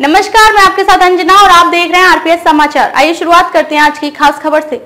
नमस्कार, मैं आपके साथ अंजना और आप देख रहे हैं आरपीएस समाचार। आइए शुरुआत करते हैं आज की खास खबर से।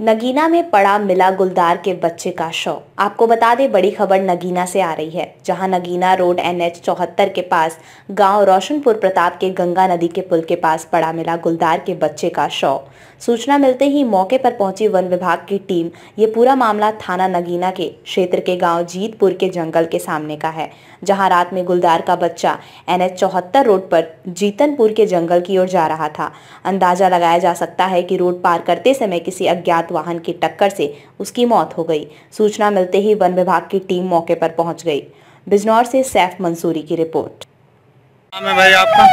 नगीना में पड़ा मिला गुलदार के बच्चे का शव आपको बता दें, बड़ी खबर नगीना से आ रही है, जहाँ नगीना रोड एनएच चौहत्तर के पास, गाँव रोशनपुर प्रताप के गंगा नदी के पुल के पास पड़ा मिला गुलदार के बच्चे का शव। सूचना मिलते ही मौके पर पहुँची वन विभाग की टीम। ये पूरा मामला थाना नगीना के क्षेत्र के गाँव जीतपुर के जंगल के सामने का है, जहाँ रात में गुलदार का बच्चा एनएच चौहत्तर रोड पर जीतनपुर के जंगल की ओर जा रहा था। अंदाज़ा लगाया जा सकता है कि रोड पार करते समय किसी अज्ञात वाहन की टक्कर से उसकी मौत हो गई। सूचना ही वन विभाग की टीम मौके पर पहुँच गई। बिजनौर से सैफ मंसूरी की रिपोर्ट। भाई आपका?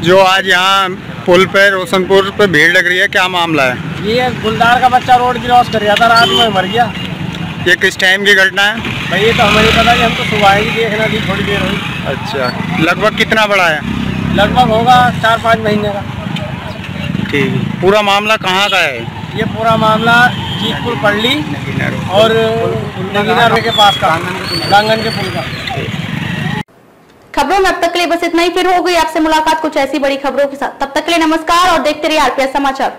जो? आज यहाँ पुल पे रोशनपुर पे भीड़ लग रही है क्या मामला है? ये गुलदार का बच्चा रोड क्रॉस कर रहा था रात में मर गया। ये किस टाइम की घटना है? भाई ये तो हमें नहीं पता कि हम तो सुबह ही देखना थी थोड़ी देर हुई। अच्छा लगभग कितना बड़ा है? लगभग होगा चार पाँच महीने का। ठीक पूरा मामला कहाँ का है? ये पूरा मामला जीतपुर पल्ली और नगीना रोड के पास का लांगन के पुल का। खबरों में अब तक के लिए बस इतना ही फिर हो गई आपसे मुलाकात कुछ ऐसी बड़ी खबरों के साथ। तब तक के लिए नमस्कार और देखते रहिए आरपीएस समाचार।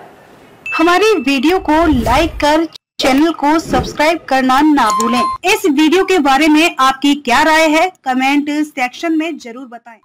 हमारी वीडियो को लाइक कर चैनल को सब्सक्राइब करना ना भूलें। इस वीडियो के बारे में आपकी क्या राय है कमेंट सेक्शन में ज़रूर बताएँ।